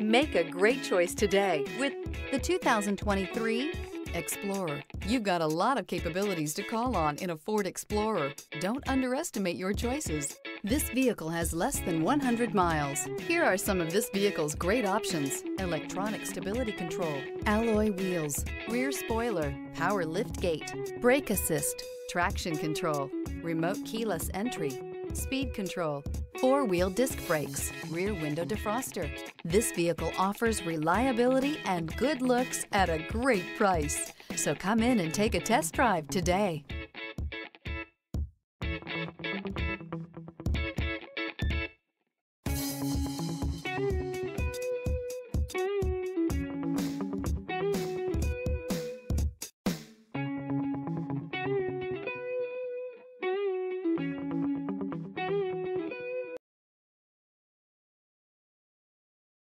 Make a great choice today with the 2023 Explorer. You've got a lot of capabilities to call on in a Ford Explorer. Don't underestimate your choices. This vehicle has less than 100 miles. Here are some of this vehicle's great options. Electronic stability control, alloy wheels, rear spoiler, power lift gate, brake assist, traction control, remote keyless entry, speed control, four-wheel disc brakes, rear window defroster. This vehicle offers reliability and good looks at a great price. So come in and take a test drive today.